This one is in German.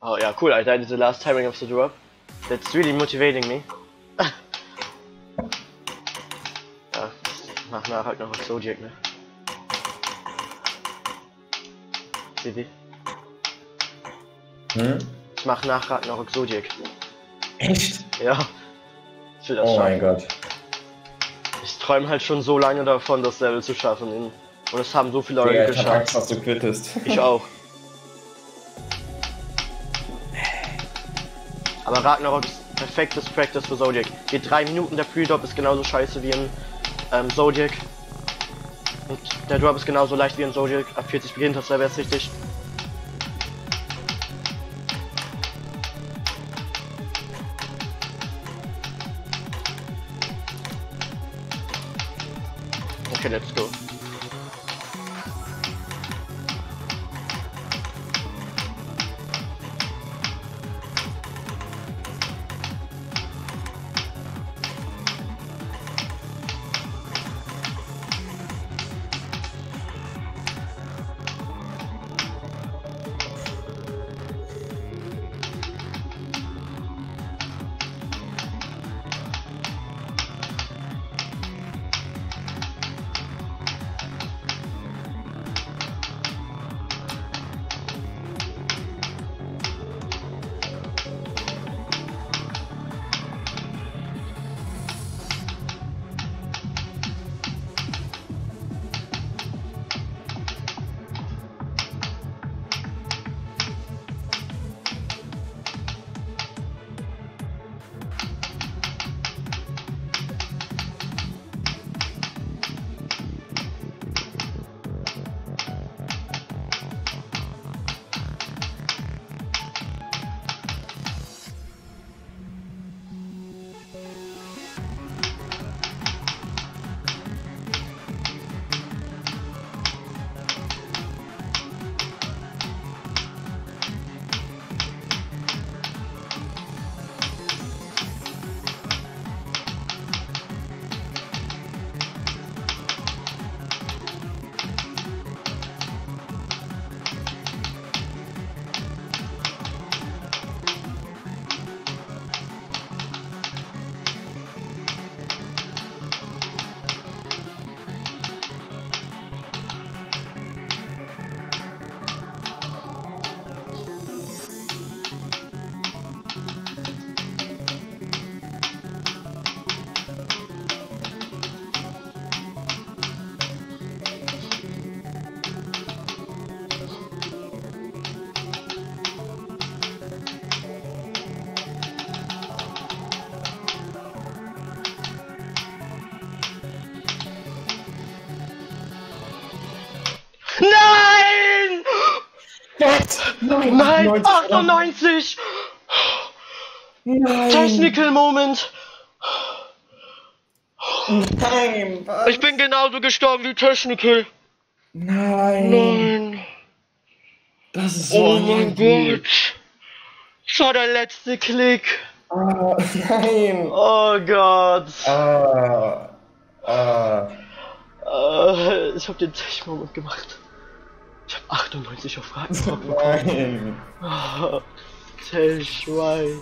Oh yeah, cool. I died at the last timing of the drop. That's really motivating me. ja, ich mach nachher halt noch ein Zodiac, ne? Ihr? Hm? Ich mach nach Ragnarok Zodiac. Echt? Ja. Ich will das Oh schaffen. mein Gott. Ich träume halt schon so lange davon, das Level zu schaffen. Und es haben so viele Leute Digga, ich hab geschafft. Angst, dass du quittest. Ich auch. Aber Ragnarok ist perfektes Practice für Zodiac. Geht drei Minuten, der Pre-Drop ist genauso scheiße wie in ähm, Zodiac. Und der Drop ist genauso leicht wie in Zodiac. Ab 40 beginnt das Level erst richtig. Okay, let's go. Was? Nein! Nein! 90. 98! Nein! Technical Moment! Nein! Was? Ich bin genauso gestorben wie Technical! Nein! Nein! Das ist so Oh mein. Gott! War der letzte Klick! Ah, nein! Oh Gott! Ah, ah. Äh, ich hab den Tech-Moment gemacht. Ich hab 98 auf Ragnarok bekommen. Nein! Ah, Tech, why?